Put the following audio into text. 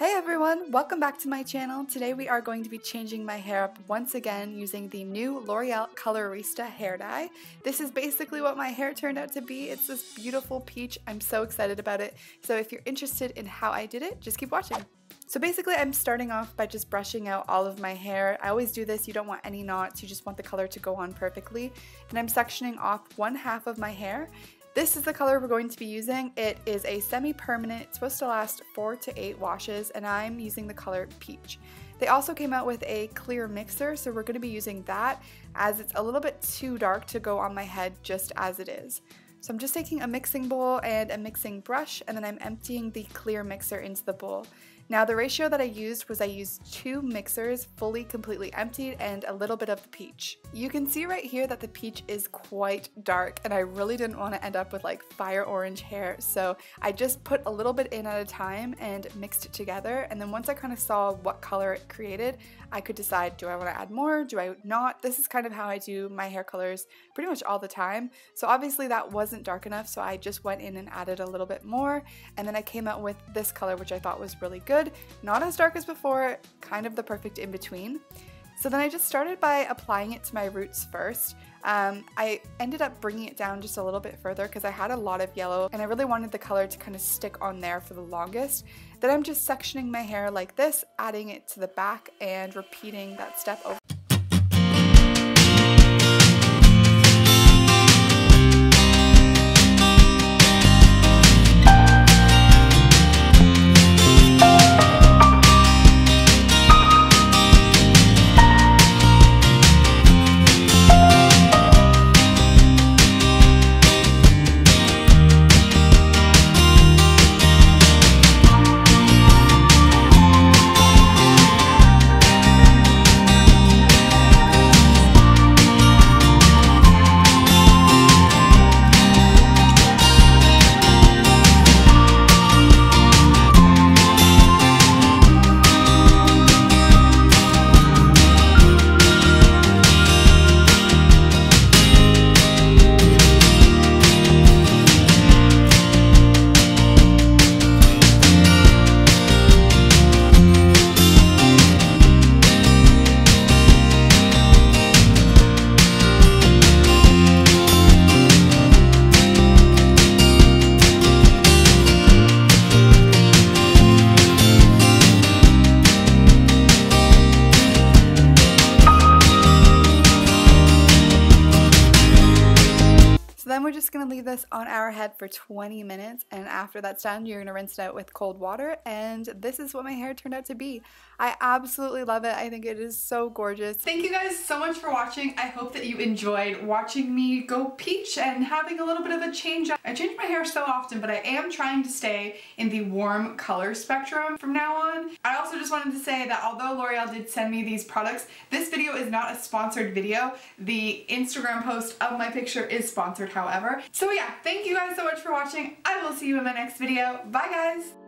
Hey everyone, welcome back to my channel. Today we are going to be changing my hair up once again using the new L'Oreal Colorista hair dye. This is basically what my hair turned out to be. It's this beautiful peach. I'm so excited about it. So if you're interested in how I did it, just keep watching. So basically I'm starting off by just brushing out all of my hair. I always do this, you don't want any knots, you just want the color to go on perfectly. And I'm sectioning off one half of my hair this is the color we're going to be using. It is a semi-permanent, it's supposed to last four to eight washes, and I'm using the color Peach. They also came out with a clear mixer, so we're going to be using that as it's a little bit too dark to go on my head just as it is. So I'm just taking a mixing bowl and a mixing brush and then I'm emptying the clear mixer into the bowl. Now the ratio that I used was I used two mixers fully completely emptied and a little bit of the peach. You can see right here that the peach is quite dark and I really didn't want to end up with like fire orange hair so I just put a little bit in at a time and mixed it together and then once I kind of saw what color it created I could decide do I want to add more, do I not? This is kind of how I do my hair colors pretty much all the time. So obviously that wasn't dark enough so I just went in and added a little bit more and then I came out with this color which I thought was really good good, not as dark as before, kind of the perfect in between. So then I just started by applying it to my roots first. Um, I ended up bringing it down just a little bit further because I had a lot of yellow and I really wanted the color to kind of stick on there for the longest. Then I'm just sectioning my hair like this, adding it to the back and repeating that step over. Then we're just to leave this on our head for 20 minutes and after that's done you're to rinse it out with cold water and this is what my hair turned out to be. I absolutely love it. I think it is so gorgeous. Thank you guys so much for watching. I hope that you enjoyed watching me go peach and having a little bit of a change up. I change my hair so often but I am trying to stay in the warm color spectrum from now on. I also just wanted to say that although L'Oreal did send me these products, this video is not a sponsored video. The Instagram post of my picture is sponsored however. So yeah, thank you guys so much for watching. I will see you in my next video. Bye guys!